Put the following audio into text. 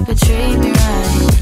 betrayed me. right